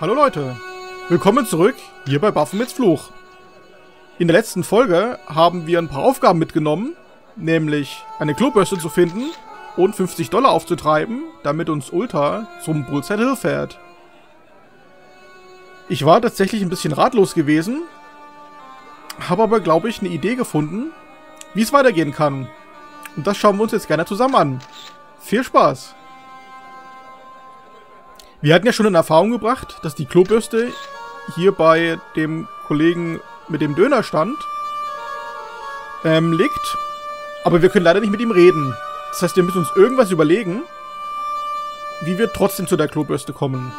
Hallo Leute, willkommen zurück hier bei Baphomets Fluch. In der letzten Folge haben wir ein paar Aufgaben mitgenommen, nämlich eine Klobürste zu finden und 50 Dollar aufzutreiben, damit uns Ulta zum Bullside Hill fährt. Ich war tatsächlich ein bisschen ratlos gewesen, habe aber, glaube ich, eine Idee gefunden, wie es weitergehen kann. Und das schauen wir uns jetzt gerne zusammen an. Viel Spaß! Wir hatten ja schon in Erfahrung gebracht, dass die Klobürste hier bei dem Kollegen mit dem Dönerstand ähm, liegt. Aber wir können leider nicht mit ihm reden. Das heißt, wir müssen uns irgendwas überlegen, wie wir trotzdem zu der Klobürste kommen.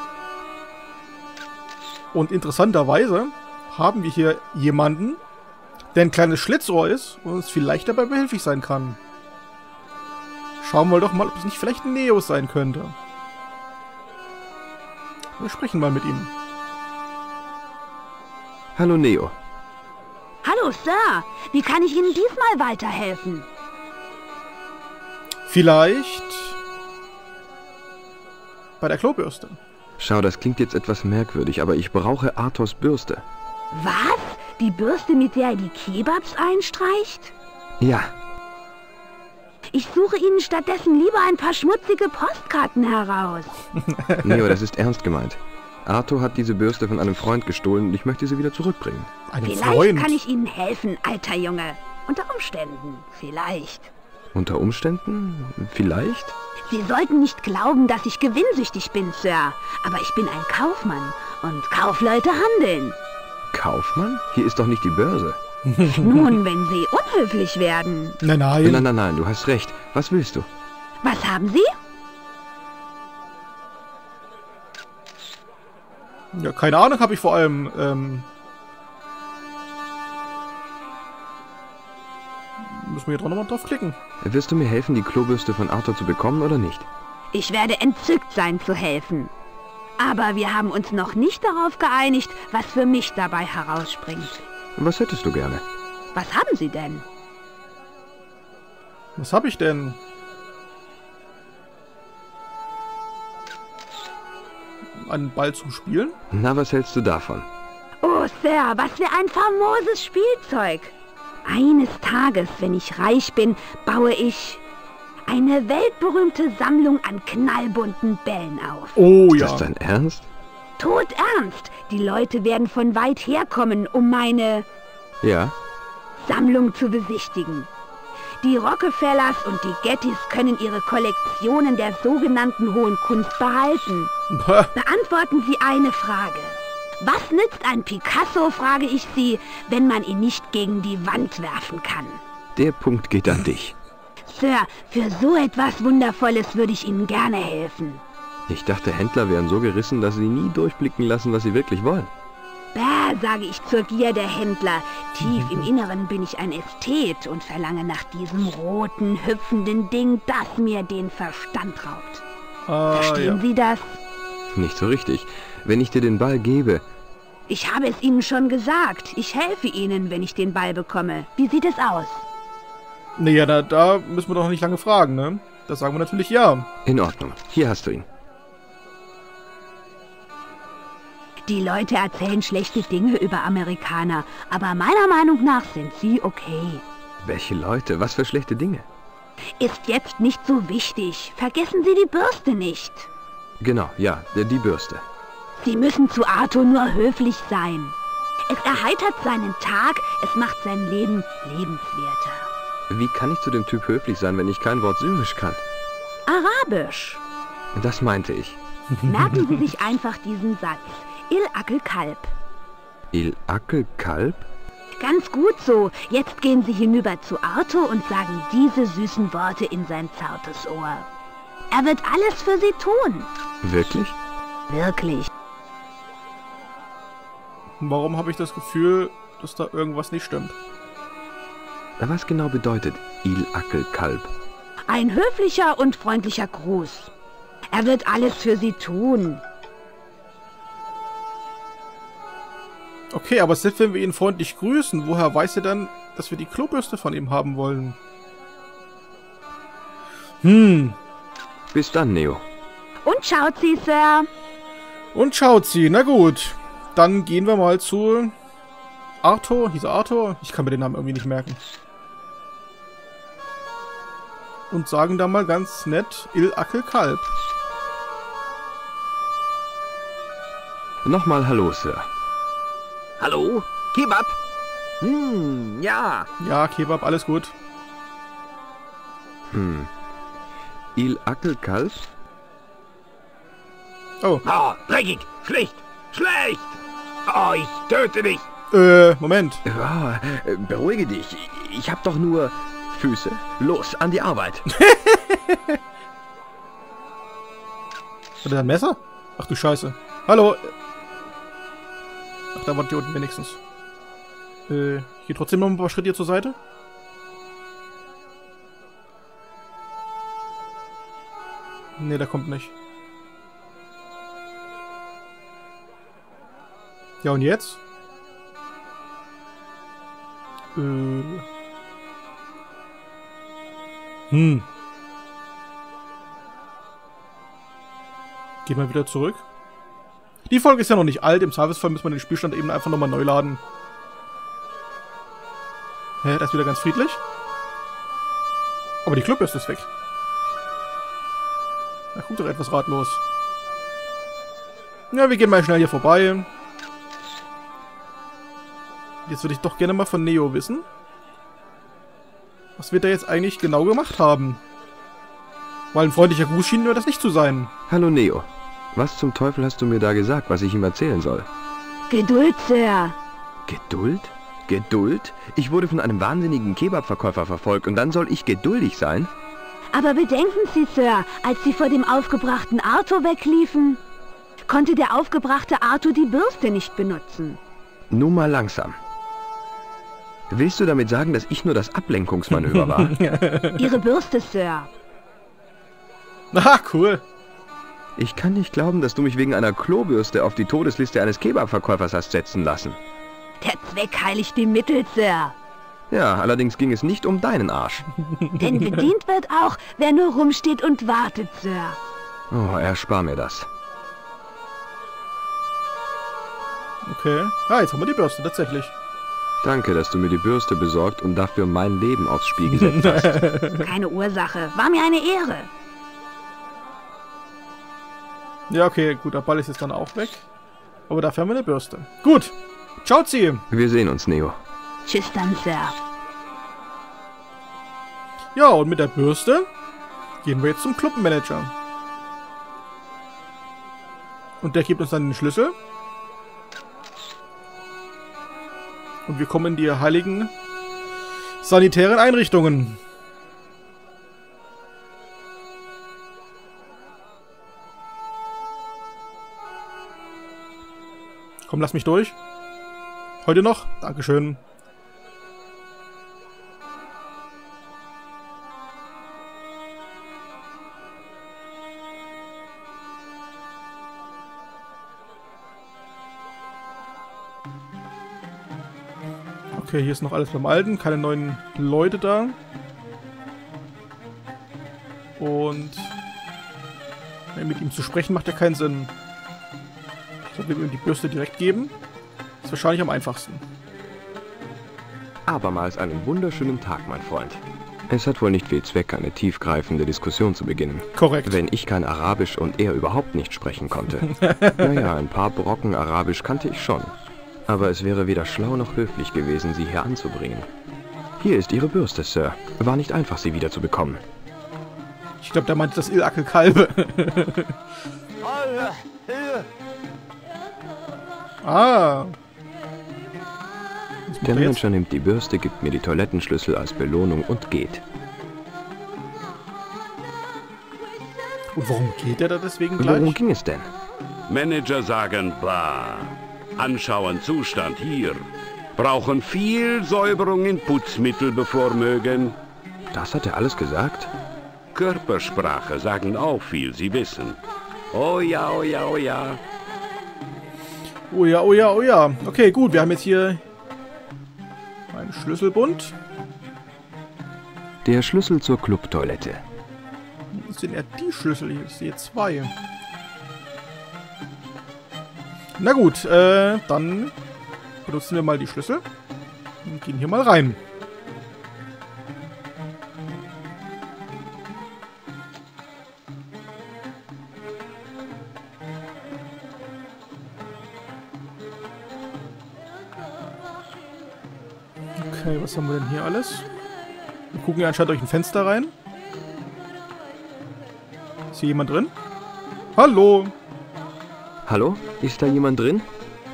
Und interessanterweise haben wir hier jemanden, der ein kleines Schlitzohr ist und uns vielleicht dabei behilflich sein kann. Schauen wir doch mal, ob es nicht vielleicht ein Neo sein könnte. Wir sprechen mal mit ihm. Hallo Neo. Hallo, Sir. Wie kann ich Ihnen diesmal weiterhelfen? Vielleicht bei der Klobürste. Schau, das klingt jetzt etwas merkwürdig, aber ich brauche Arthurs Bürste. Was? Die Bürste, mit der er die Kebabs einstreicht? Ja, Ich suche Ihnen stattdessen lieber ein paar schmutzige Postkarten heraus. Neo, das ist ernst gemeint. Arthur hat diese Bürste von einem Freund gestohlen und ich möchte sie wieder zurückbringen. Einen Vielleicht Freund. kann ich Ihnen helfen, alter Junge. Unter Umständen. Vielleicht. Unter Umständen? Vielleicht? Sie sollten nicht glauben, dass ich gewinnsüchtig bin, Sir. Aber ich bin ein Kaufmann. Und Kaufleute handeln. Kaufmann? Hier ist doch nicht die Börse. Nun, wenn Sie unhöflich werden. Nein, Nein, nein. nein, nein, du hast recht. Was willst du? Was haben Sie? Ja, keine Ahnung habe ich vor allem. Ähm, müssen wir hier drauf nochmal drauf klicken. Wirst du mir helfen, die Klobürste von Arthur zu bekommen oder nicht? Ich werde entzückt sein zu helfen. Aber wir haben uns noch nicht darauf geeinigt, was für mich dabei herausspringt. Was hättest du gerne? Was haben Sie denn? Was habe ich denn? Einen Ball zum Spielen? Na, was hältst du davon? Oh, Sir, was für ein famoses Spielzeug. Eines Tages, wenn ich reich bin, baue ich eine weltberühmte Sammlung an knallbunten Bällen auf. Oh Ist ja. das dein Ernst? Tot ernst. Die Leute werden von weit herkommen, um meine Ja. Sammlung zu besichtigen. Die Rockefellers und die Gettys können ihre Kollektionen der sogenannten Hohen Kunst behalten. Beantworten Sie eine Frage. Was nützt ein Picasso, frage ich Sie, wenn man ihn nicht gegen die Wand werfen kann? Der Punkt geht an dich. Sir, für so etwas Wundervolles würde ich Ihnen gerne helfen. Ich dachte, Händler wären so gerissen, dass sie nie durchblicken lassen, was sie wirklich wollen. Bäh, sage ich zur Gier der Händler. Tief im Inneren bin ich ein Ästhet und verlange nach diesem roten, hüpfenden Ding, das mir den Verstand raubt. Ah, Verstehen ja. Sie das? Nicht so richtig. Wenn ich dir den Ball gebe, Ich habe es Ihnen schon gesagt. Ich helfe Ihnen, wenn ich den Ball bekomme. Wie sieht es aus? Nee, ja, da, da müssen wir doch nicht lange fragen, ne? Da sagen wir natürlich ja. in Ordnung. Hier hast du ihn. Die Leute erzählen schlechte Dinge über Amerikaner, aber meiner Meinung nach sind sie okay. Welche Leute? Was für schlechte Dinge? Ist jetzt nicht so wichtig. Vergessen Sie die Bürste nicht. Genau, ja, die Bürste. Sie müssen zu Arthur nur höflich sein. Es erheitert seinen Tag, es macht sein Leben lebenswerter. Wie kann ich zu dem Typ höflich sein, wenn ich kein Wort Syrisch kann? Arabisch. Das meinte ich. Merken Sie sich einfach diesen Satz. Il Akel Kalb. Il Akel Kalb? Ganz gut so. Jetzt gehen Sie hinüber zu Arthur und sagen diese süßen Worte in sein zartes Ohr. Er wird alles für Sie tun. Wirklich? Wirklich. Warum habe ich das Gefühl, dass da irgendwas nicht stimmt? Was genau bedeutet Il Akel Kalb? Ein höflicher und freundlicher Gruß. Er wird alles für Sie tun. Okay, aber selbst wenn wir ihn freundlich grüßen, woher weiß er dann, dass wir die Klobürste von ihm haben wollen? Hm, Bis dann, Neo. Und schaut Sie, Sir. Und schaut sie. Na gut. Dann gehen wir mal zu Arthur. Hieß er Arthur? Ich kann mir den Namen irgendwie nicht merken. Und sagen da mal ganz nett Il Akel Kalb. Nochmal Hallo, Sir. Hallo? Kebab? Hm, ja. Ja, Kebab, alles gut. Hm. Il Ackelkalf? Oh. Oh, dreckig, schlecht, schlecht. Oh, ich töte dich. Äh, Moment. Ja, beruhige dich. Ich hab doch nur Füße. Los, an die Arbeit. Hat er ein Messer? Ach du Scheiße. Hallo. Da war die unten wenigstens. Äh, gehe trotzdem noch ein paar Schritte hier zur Seite. Ne, der kommt nicht. Ja, und jetzt? Äh. Hm. Geht mal wieder zurück. Die Folge ist ja noch nicht alt. Im Servicefall müssen wir den Spielstand eben einfach nochmal neu laden. Hä, das ist wieder ganz friedlich. Aber die Clubbürste ist weg. Na, guck doch etwas ratlos. Ja, wir gehen mal schnell hier vorbei. Jetzt würde ich doch gerne mal von Neo wissen. Was wird er jetzt eigentlich genau gemacht haben? Weil ein freundlicher Gruß schien mir das nicht zu sein. Hallo Neo. Was zum Teufel hast du mir da gesagt, was ich ihm erzählen soll? Geduld, Sir. Geduld? Geduld? Ich wurde von einem wahnsinnigen Kebabverkäufer verfolgt und dann soll ich geduldig sein? Aber bedenken Sie, Sir, als Sie vor dem aufgebrachten Arthur wegliefen, konnte der aufgebrachte Arthur die Bürste nicht benutzen. Nun mal langsam. Willst du damit sagen, dass ich nur das Ablenkungsmanöver war? Ihre Bürste, Sir. Ah, cool. Ich kann nicht glauben, dass du mich wegen einer Klobürste auf die Todesliste eines Kebabverkäufers hast setzen lassen. Der Zweck heiligt die Mittel, Sir. Ja, allerdings ging es nicht um deinen Arsch. Denn bedient wird auch, wer nur rumsteht und wartet, Sir. Oh, erspar mir das. Okay. Ja, jetzt haben wir die Bürste, tatsächlich. Danke, dass du mir die Bürste besorgt und dafür mein Leben aufs Spiel gesetzt hast. Keine Ursache. War mir eine Ehre. Ja, okay, gut, der Ball ist jetzt dann auch weg. Aber dafür haben wir eine Bürste. Gut. Ciao, Sie. Wir sehen uns, Neo. Tschüss dann, Sir. Ja, und mit der Bürste gehen wir jetzt zum Clubmanager. Und der gibt uns dann den Schlüssel. Und wir kommen in die heiligen sanitären Einrichtungen. Komm, lass mich durch. Heute noch? Dankeschön. Okay, hier ist noch alles beim Alten. Keine neuen Leute da. Und mit ihm zu sprechen macht ja keinen Sinn. Ich glaube, wir ihm die Bürste direkt geben. Ist wahrscheinlich am einfachsten. Abermals einen wunderschönen Tag, mein Freund. Es hat wohl nicht viel Zweck, eine tiefgreifende Diskussion zu beginnen. Korrekt. Wenn ich kein Arabisch und er überhaupt nicht sprechen konnte. naja, ein paar Brocken Arabisch kannte ich schon. Aber es wäre weder schlau noch höflich gewesen, sie hier anzubringen. Hier ist Ihre Bürste, Sir. War nicht einfach, sie wieder zu bekommen. Ich glaube, der meint das Ilacke Kalbe. ah. Der Manager nimmt die Bürste, gibt mir die Toilettenschlüssel als Belohnung und geht. Und warum geht er da deswegen gleich? Worum ging es denn? Manager sagen bla. Anschauen Zustand hier. Brauchen viel Säuberung in Putzmittel bevormögen. Das hat er alles gesagt? Körpersprache sagen auch viel, Sie wissen. Oh ja, oh ja, oh ja. Oh ja, oh ja, oh ja. Okay, gut, wir haben jetzt hier einen Schlüsselbund. Der Schlüssel zur Clubtoilette. Wo sind ja die Schlüssel? Ich sehe zwei. Na gut, äh, dann benutzen wir mal die Schlüssel und gehen hier mal rein. Okay, was haben wir denn hier alles? Wir gucken ja anscheinend durch ein Fenster rein. Ist hier jemand drin? Hallo? Hallo? Ist da jemand drin?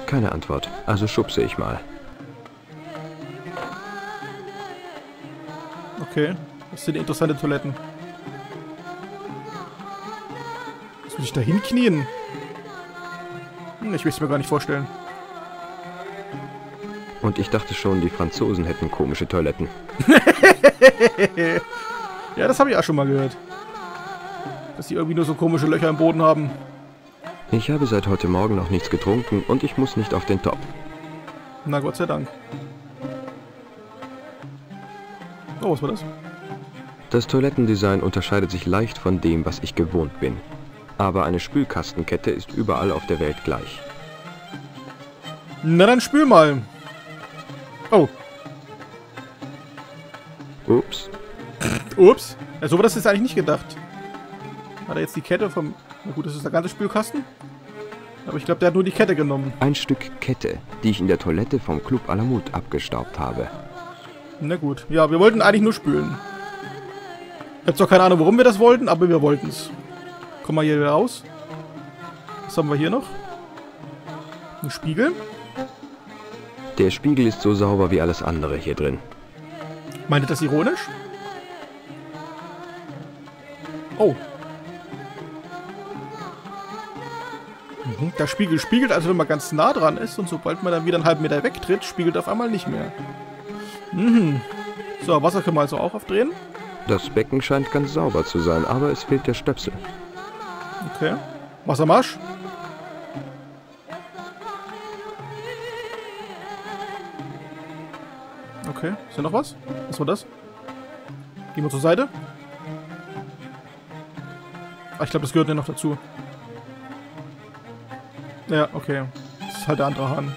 Keine Antwort. Also schubse ich mal. Okay. Das sind interessante Toiletten. Was muss ich da hinknien? Hm, ich will es mir gar nicht vorstellen. Und ich dachte schon, die Franzosen hätten komische Toiletten. ja, das habe ich auch schon mal gehört. Dass die irgendwie nur so komische Löcher im Boden haben. Ich habe seit heute Morgen noch nichts getrunken und ich muss nicht auf den Top. Na Gott sei Dank. Oh, was war das? Das Toilettendesign unterscheidet sich leicht von dem, was ich gewohnt bin. Aber eine Spülkastenkette ist überall auf der Welt gleich. Na dann spül mal. Oh. Ups. Ups. Ja, so war das jetzt eigentlich nicht gedacht. Hat er jetzt die Kette vom... Na gut, das ist der ganze Spülkasten. Aber ich glaube, der hat nur die Kette genommen. Ein Stück Kette, die ich in der Toilette vom Club Alamut abgestaubt habe. Na gut. Ja, wir wollten eigentlich nur spülen. Ich habe zwar keine Ahnung, warum wir das wollten, aber wir wollten es. Komm mal hier wieder raus. Was haben wir hier noch? Ein Spiegel. Der Spiegel ist so sauber wie alles andere hier drin. Meint ihr das ironisch? Oh. Mhm, der Spiegel spiegelt, also wenn man ganz nah dran ist und sobald man dann wieder einen halben Meter wegtritt, spiegelt auf einmal nicht mehr. Mhm. So, Wasser können wir also auch aufdrehen. Das Becken scheint ganz sauber zu sein, aber es fehlt der Stöpsel. Okay. Wassermarsch. Okay, ist hier noch was? Was war das? Gehen wir zur Seite. Ah, ich glaube, das gehört ja noch dazu. Ja, okay. Das ist halt der andere Hahn.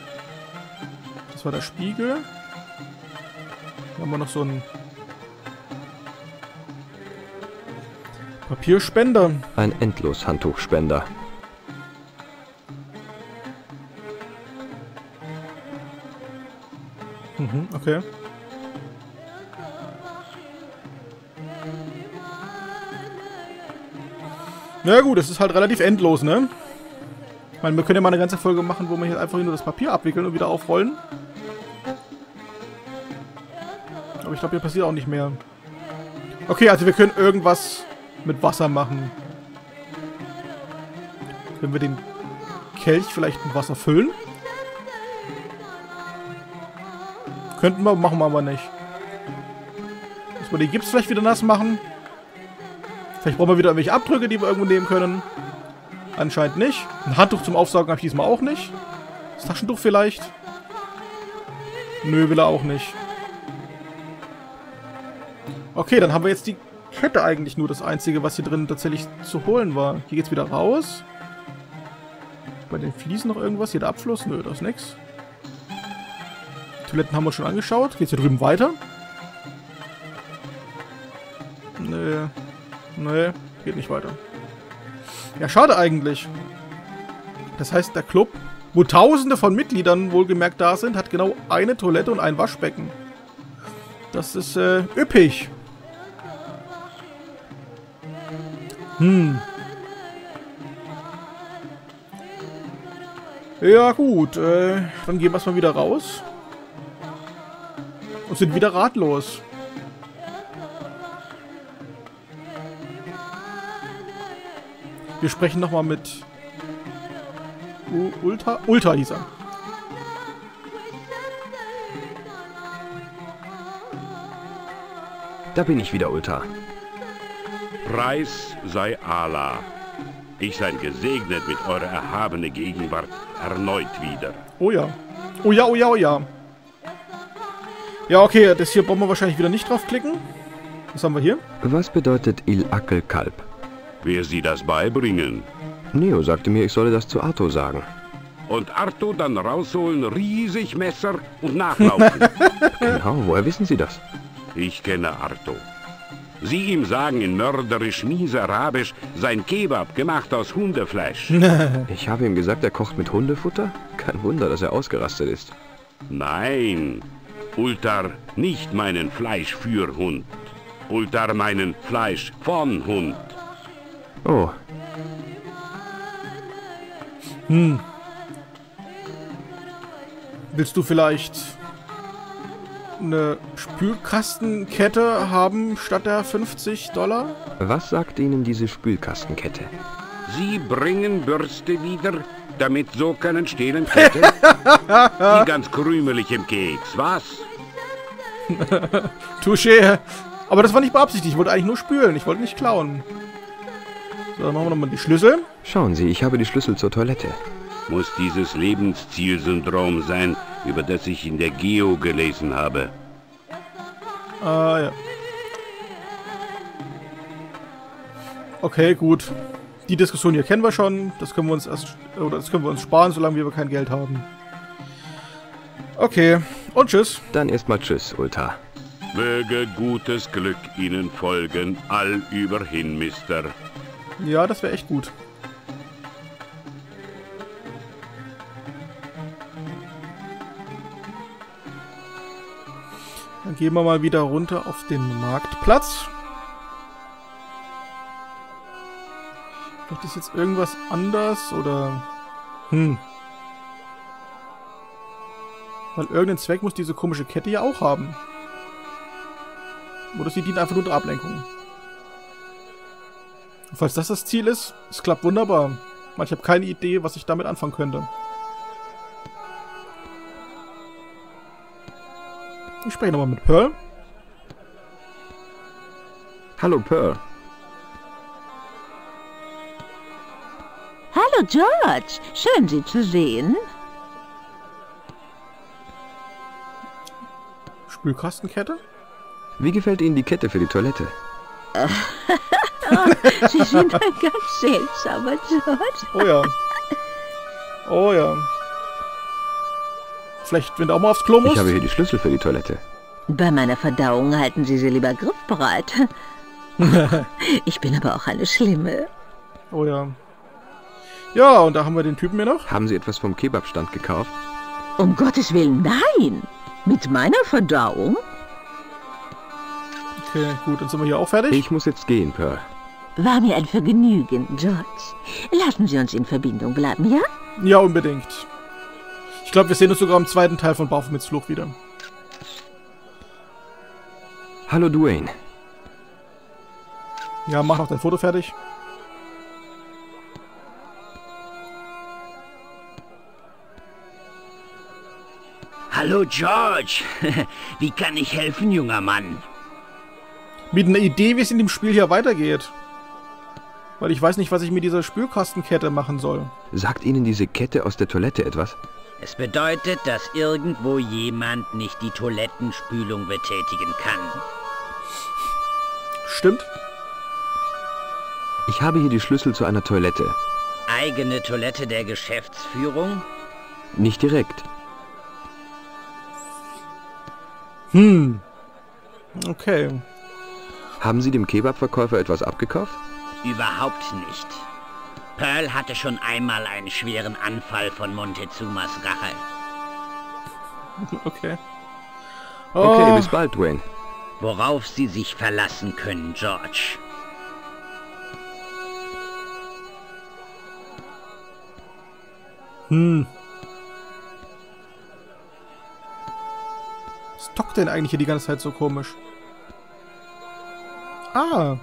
Das war der Spiegel. Hier haben wir noch so einen Papierspender. Ein Endlos-Handtuchspender. Mhm, okay. Na gut, es ist halt relativ endlos, ne? Ich meine, wir können ja mal eine ganze Folge machen, wo wir hier einfach nur das Papier abwickeln und wieder aufrollen. Aber ich glaube, hier passiert auch nicht mehr. Okay, also wir können irgendwas mit Wasser machen. Können wir den Kelch vielleicht mit Wasser füllen? Könnten wir, machen wir aber nicht. Müssen wir den Gips vielleicht wieder nass machen? Vielleicht brauchen wir wieder irgendwelche Abdrücke, die wir irgendwo nehmen können. Anscheinend nicht. Ein Handtuch zum Aufsaugen habe ich diesmal auch nicht. Das Taschentuch vielleicht? Nö, will er auch nicht. Okay, dann haben wir jetzt die Kette eigentlich nur das Einzige, was hier drin tatsächlich zu holen war. Hier geht's wieder raus. Bei den Fliesen noch irgendwas? Hier der Abfluss? Nö, da ist nix. Toiletten haben wir schon angeschaut. Geht's hier drüben weiter? Nö. Nö, geht nicht weiter. Ja, schade eigentlich. Das heißt, der Club, wo tausende von Mitgliedern wohlgemerkt da sind, hat genau eine Toilette und ein Waschbecken. Das ist äh, üppig. Hm. Ja gut, äh, dann gehen wir mal wieder raus. Und sind wieder ratlos. Wir sprechen nochmal mit... U Ultra? Ultra hieß er. Da bin ich wieder, Ultra. Preis sei Allah. Ich seid gesegnet mit eurer erhabenen Gegenwart erneut wieder. Oh ja. Oh ja, oh ja, oh ja. Ja, okay, das hier brauchen wir wahrscheinlich wieder nicht draufklicken. Was haben wir hier? Was bedeutet Il Akel Kalb? Wer sie das beibringen? Neo sagte mir, ich solle das zu Arthur sagen. und Arto dann rausholen, riesig Messer und nachlaufen. genau, woher wissen Sie das? Ich kenne Arto. Sie ihm sagen in mörderisch mies Arabisch sein Kebab gemacht aus Hundefleisch. ich habe ihm gesagt, er kocht mit Hundefutter? Kein Wunder, dass er ausgerastet ist. Nein, Ultar nicht meinen Fleisch für Hund. Ultar meinen Fleisch von Hund. Oh. Hm. Willst du vielleicht eine Spülkastenkette haben statt der 50 Dollar? Was sagt Ihnen diese Spülkastenkette? Sie bringen Bürste wieder, damit so können stehlen Kette? Die ganz krümelig im Keks, was? Touché. Aber das war nicht beabsichtigt. Ich wollte eigentlich nur spülen. Ich wollte nicht klauen. So, dann machen wir nochmal die Schlüssel. Schauen Sie, ich habe die Schlüssel zur Toilette muss dieses Lebenszielsyndrom sein, über das ich in der Geo gelesen habe. Ah, ja. Okay, gut. Die Diskussion hier kennen wir schon. Das können wir uns erst, oder das können wir uns sparen, solange wir kein Geld haben. Okay. Und tschüss. Dann erstmal tschüss, Ulta. Möge gutes Glück Ihnen folgen, allüberhin, Mister. Ja, das wäre echt gut. Dann gehen wir mal wieder runter auf den Marktplatz. Vielleicht ist jetzt irgendwas anders oder... Hm. Weil irgendeinen Zweck muss diese komische Kette ja auch haben. Oder sie dient einfach nur der Ablenkung. Falls das das Ziel ist, es klappt wunderbar. Ich habe keine Idee, was ich damit anfangen könnte. Ich spreche nochmal mit Pearl. Hallo Pearl. Hallo George, schön Sie zu sehen. Spülkastenkette? Wie gefällt Ihnen die Kette für die Toilette? Sie sind ein ganz seltsamer George. Oh ja. Oh ja. Vielleicht, wenn du auch mal aufs Klo musst? Ich habe hier die Schlüssel für die Toilette. Bei meiner Verdauung halten Sie sie lieber griffbereit. ich bin aber auch eine Schlimme. Oh ja. Ja, und da haben wir den Typen hier noch. Haben Sie etwas vom Kebabstand gekauft? Um Gottes Willen, nein! Mit meiner Verdauung? Okay, gut, dann sind wir hier auch fertig. Ich muss jetzt gehen, Pearl. War mir ein Vergnügen, George. Lassen Sie uns in Verbindung bleiben, ja? Ja, unbedingt. Ich glaube, wir sehen uns sogar im zweiten Teil von Baphomets Fluch wieder. Hallo, Dwayne. Ja, mach noch dein Foto fertig. Hallo, George. Wie kann ich helfen, junger Mann? Mit einer Idee, wie es in dem Spiel hier weitergeht. Weil ich weiß nicht, was ich mit dieser Spülkastenkette machen soll. Sagt Ihnen diese Kette aus der Toilette etwas? Es bedeutet, dass irgendwo jemand nicht die Toilettenspülung betätigen kann. Stimmt. Ich habe hier die Schlüssel zu einer Toilette. Eigene Toilette der Geschäftsführung? Nicht direkt. Hm. Okay. Haben Sie dem Kebabverkäufer etwas abgekauft? Überhaupt nicht. Pearl hatte schon einmal einen schweren Anfall von Montezumas Rache. Okay. Oh. Okay, bis bald, Dwayne. Worauf Sie sich verlassen können, George. Hm. Was dockt denn eigentlich hier die ganze Zeit so komisch? Ah.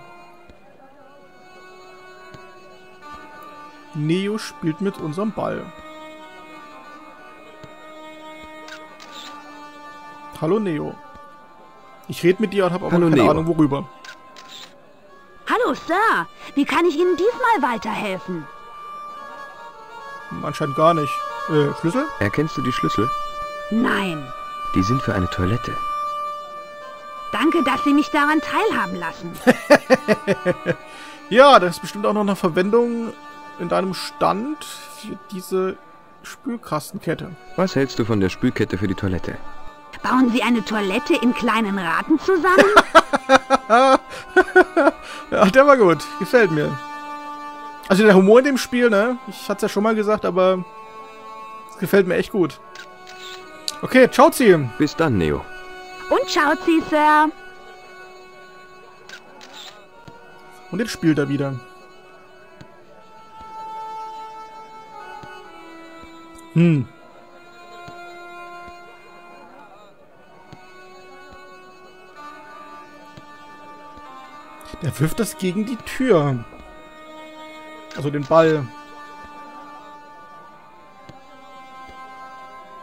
Neo spielt mit unserem Ball. Hallo Neo. Ich rede mit dir und habe aber Hallo, keine Neo. Ahnung worüber. Hallo Sir, wie kann ich Ihnen diesmal weiterhelfen? Anscheinend gar nicht. Äh, Schlüssel? Erkennst du die Schlüssel? Nein. Die sind für eine Toilette. Danke, dass Sie mich daran teilhaben lassen. ja, das ist bestimmt auch noch eine Verwendung in deinem Stand für diese Spülkastenkette. Was hältst du von der Spülkette für die Toilette? Bauen Sie eine Toilette in kleinen Raten zusammen? ja, der war gut. Gefällt mir. Also der Humor in dem Spiel, ne? Ich hatte es ja schon mal gesagt, aber es gefällt mir echt gut. Okay, ciao, Sie. Bis dann, Neo. Und ciao, Sie, Sir. Und jetzt spielt er wieder. Hm. Der wirft das gegen die Tür. Also den Ball.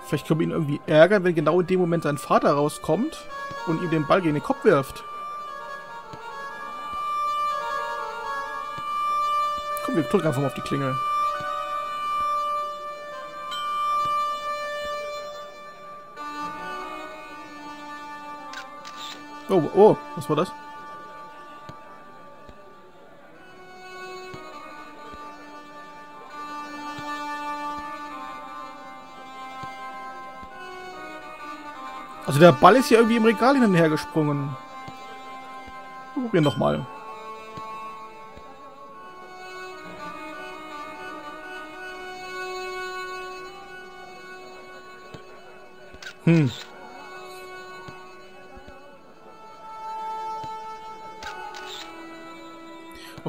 Vielleicht können wir ihn irgendwie ärgern, wenn genau in dem Moment sein Vater rauskommt und ihm den Ball gegen den Kopf wirft. Komm, wir drücken einfach mal auf die Klingel. Oh, oh, was war das? Also der Ball ist hier irgendwie im Regal hin und her gesprungen. Probieren nochmal. Hm.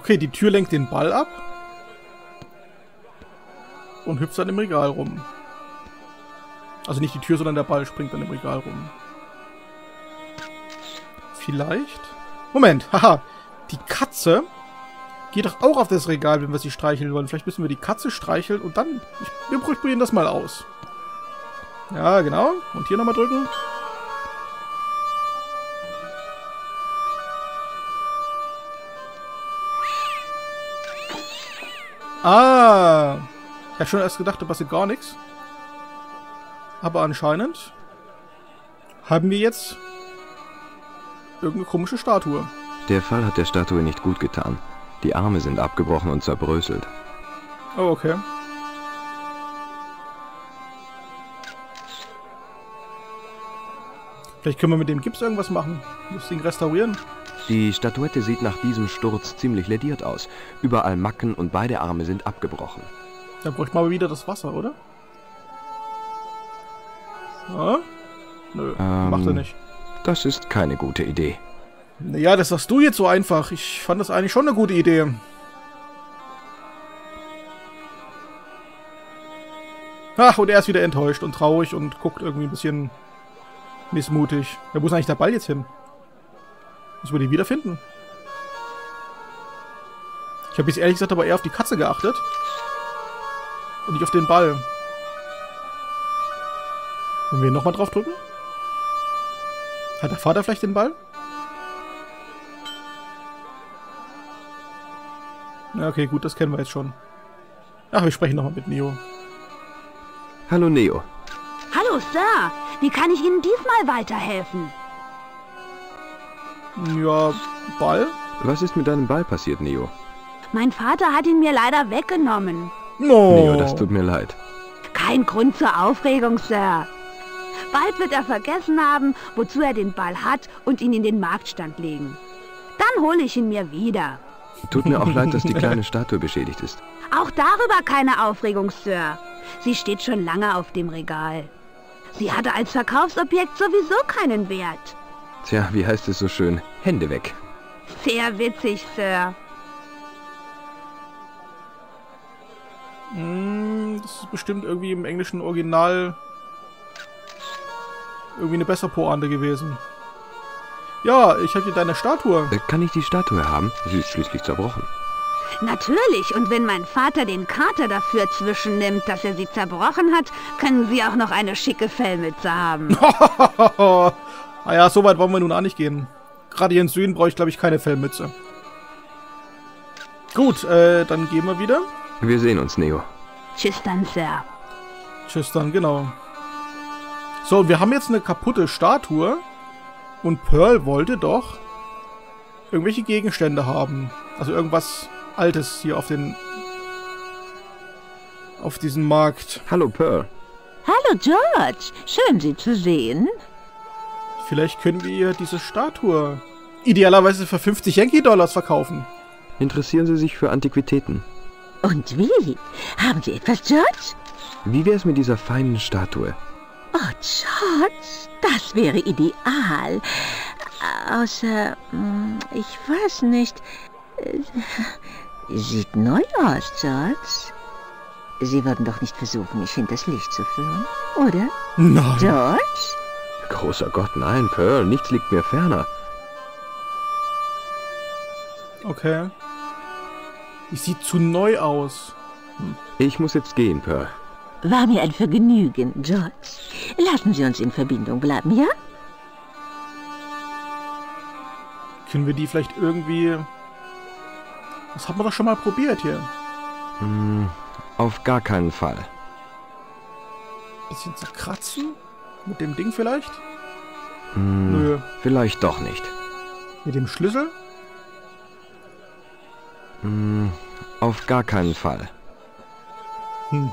Okay, die Tür lenkt den Ball ab. Und hüpft dann im Regal rum. Also nicht die Tür, sondern der Ball springt dann im Regal rum. Vielleicht? Moment, haha. Die Katze geht doch auch auf das Regal, wenn wir sie streicheln wollen. Vielleicht müssen wir die Katze streicheln und dann... Ich, wir probieren das mal aus. Ja, genau. Und hier nochmal drücken. Ah. Ich habe schon erst gedacht, da passiert gar nichts. Aber anscheinend haben wir jetzt irgendeine komische Statue. Der Fall hat der Statue nicht gut getan. Die Arme sind abgebrochen und zerbröselt. Oh, okay. Vielleicht können wir mit dem Gips irgendwas machen. Das Ding restaurieren. Die Statuette sieht nach diesem Sturz ziemlich lediert aus. Überall Macken und beide Arme sind abgebrochen. Dann bräuchte man aber wieder das Wasser, oder? Ja? Nö, ähm, macht er nicht. Das ist keine gute Idee. Naja, das sagst du jetzt so einfach. Ich fand das eigentlich schon eine gute Idee. Ach, und er ist wieder enttäuscht und traurig und guckt irgendwie ein bisschen missmutig. Ja, wo ist eigentlich der Ball jetzt hin? Müssen wir den wiederfinden? Ich habe jetzt ehrlich gesagt aber eher auf die Katze geachtet. Und nicht auf den Ball. Wenn wir nochmal drauf drücken? Hat der Vater vielleicht den Ball? Ja, okay, gut, das kennen wir jetzt schon. Ach, wir sprechen nochmal mit Neo. Hallo, Neo. Hallo, Sir. Wie kann ich Ihnen diesmal weiterhelfen? Ja, Ball? Was ist mit deinem Ball passiert, Neo? Mein Vater hat ihn mir leider weggenommen. No. Neo, das tut mir leid. Kein Grund zur Aufregung, Sir. Bald wird er vergessen haben, wozu er den Ball hat und ihn in den Marktstand legen. Dann hole ich ihn mir wieder. Tut mir auch leid, dass die kleine Statue beschädigt ist. Auch darüber keine Aufregung, Sir. Sie steht schon lange auf dem Regal. Sie hatte als Verkaufsobjekt sowieso keinen Wert. Tja, wie heißt es so schön? Hände weg. Sehr witzig, Sir. Hm, das ist bestimmt irgendwie im englischen Original irgendwie eine bessere Pointe gewesen. Ja, ich habe hier deine Statue. Äh, kann ich die Statue haben? Sie ist schließlich zerbrochen. Natürlich, und wenn mein Vater den Kater dafür zwischennimmt, dass er sie zerbrochen hat, können Sie auch noch eine schicke Fellmütze haben. naja, so weit wollen wir nun auch nicht gehen. Gerade hier in Süden brauche ich, glaube ich, keine Fellmütze. Gut, äh, dann gehen wir wieder. Wir sehen uns, Neo. Tschüss dann, Sir. Tschüss dann, genau. So, wir haben jetzt eine kaputte Statue. Und Pearl wollte doch irgendwelche Gegenstände haben. Also irgendwas Altes hier auf den auf diesem Markt. Hallo, Pearl. Hallo, George. Schön, Sie zu sehen. Vielleicht können wir ihr diese Statue idealerweise für 50 Yankee-Dollars verkaufen. Interessieren Sie sich für Antiquitäten? Und wie? Haben Sie etwas, George? Wie wär's mit dieser feinen Statue? Oh, George, das wäre ideal. Außer, hm, ich weiß nicht. Sieht neu aus, George. Sie würden doch nicht versuchen, mich hinters Licht zu führen, oder? Nein. George? Großer Gott, nein, Pearl, nichts liegt mir ferner. Okay. Die sieht zu neu aus. Ich muss jetzt gehen, Pearl. War mir ein Vergnügen, George. Lassen Sie uns in Verbindung bleiben, ja? Können wir die vielleicht irgendwie... Das hat man doch schon mal probiert hier. Hm, auf gar keinen Fall. Bisschen zerkratzen? Mit dem Ding vielleicht? Hm, Nö. Vielleicht doch nicht. Mit dem Schlüssel? Hm, auf gar keinen Fall. Hm.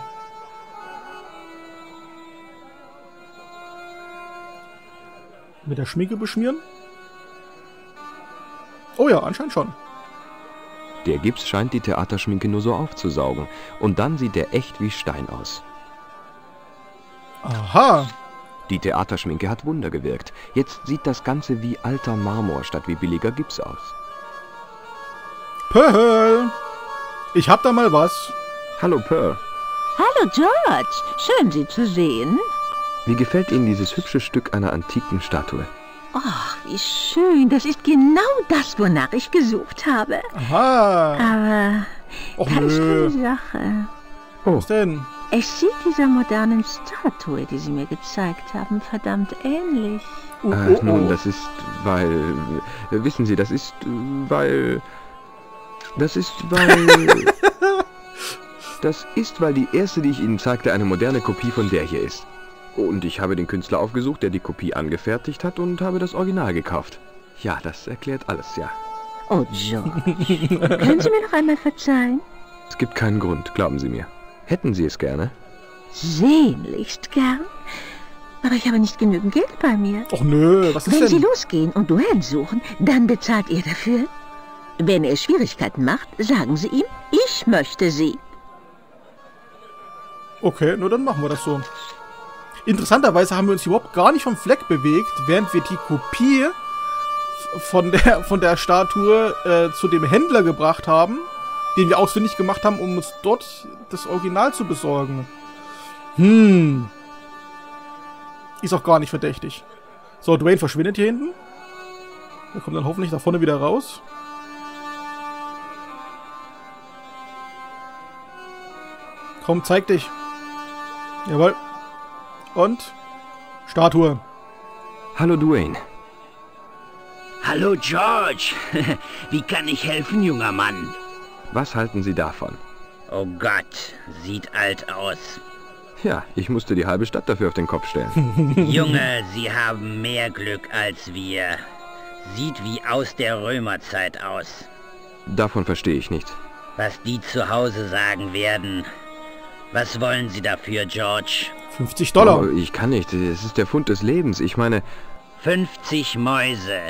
Mit der Schminke beschmieren? Oh ja, anscheinend schon. Der Gips scheint die Theaterschminke nur so aufzusaugen. Und dann sieht er echt wie Stein aus. Aha. Die Theaterschminke hat Wunder gewirkt. Jetzt sieht das Ganze wie alter Marmor statt wie billiger Gips aus. Pearl. Ich hab da mal was. Hallo Pearl. Hallo, George. Schön, Sie zu sehen. Wie gefällt Ihnen dieses hübsche Stück einer antiken Statue? Ach, wie schön. Das ist genau das, wonach ich gesucht habe. Aha. Aber Och ganz nö. kleine Sache. Was denn? Es sieht dieser modernen Statue, die Sie mir gezeigt haben, verdammt ähnlich. Oh, Äh, oh, nun, oh. das ist, weil... äh, Wissen Sie, das ist, äh, weil... Das ist, weil... das ist, weil die erste, die ich Ihnen zeigte, eine moderne Kopie von der hier ist. Und ich habe den Künstler aufgesucht, der die Kopie angefertigt hat und habe das Original gekauft. Ja, das erklärt alles, ja. Oh, George. Können Sie mir noch einmal verzeihen? Es gibt keinen Grund, glauben Sie mir. Hätten Sie es gerne? Sehnlichst gern. Aber ich habe nicht genügend Geld bei mir. Och nö, was ist Wenn Sie denn? losgehen und Duell suchen, dann bezahlt ihr dafür. Wenn er Schwierigkeiten macht, sagen Sie ihm, ich möchte sie. Okay, nur dann machen wir das so. Interessanterweise haben wir uns überhaupt gar nicht vom Fleck bewegt, während wir die Kopie von der, von der Statue äh, zu dem Händler gebracht haben, den wir ausfindig gemacht haben, um uns dort das Original zu besorgen. Hm. Ist auch gar nicht verdächtig. So, Dwayne verschwindet hier hinten. Er kommt dann hoffentlich da vorne wieder raus. Komm, zeig dich. Jawohl. Und? Statue. Hallo Duane. Hallo George. Wie kann ich helfen, junger Mann? Was halten Sie davon? Oh Gott, sieht alt aus. Ja, ich musste die halbe Stadt dafür auf den Kopf stellen. Junge, Sie haben mehr Glück als wir. Sieht wie aus der Römerzeit aus. Davon verstehe ich nichts. Was die zu Hause sagen werden. Was wollen Sie dafür, George? 50 Dollar. Oh, ich kann nicht. Es ist der Fund des Lebens. Ich meine, 50 Mäuse.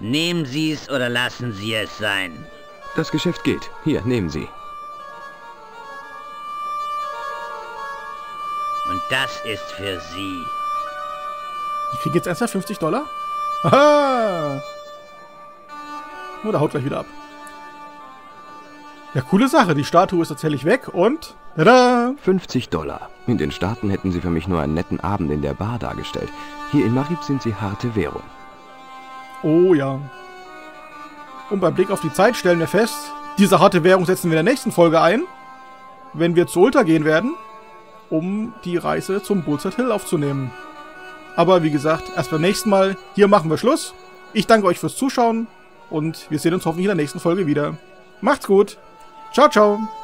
Nehmen Sie es oder lassen Sie es sein. das Geschäft geht. Hier, nehmen Sie. Und das ist für Sie. Ich kriege jetzt erst mal 50 Dollar? Haha! Nur der haut gleich wieder ab. Ja, coole Sache. Die Statue ist tatsächlich weg und... Tada! 50 Dollar. In den Staaten hätten Sie für mich nur einen netten Abend in der Bar dargestellt. Hier in Marib sind Sie harte Währung. Oh ja. Und beim Blick auf die Zeit stellen wir fest, diese harte Währung setzen wir in der nächsten Folge ein, wenn wir zu Ulta gehen werden, um die Reise zum Bullseye Hill aufzunehmen. Aber wie gesagt, erst beim nächsten Mal. Hier machen wir Schluss. Ich danke euch fürs Zuschauen und wir sehen uns hoffentlich in der nächsten Folge wieder. Macht's gut. Ciao, ciao.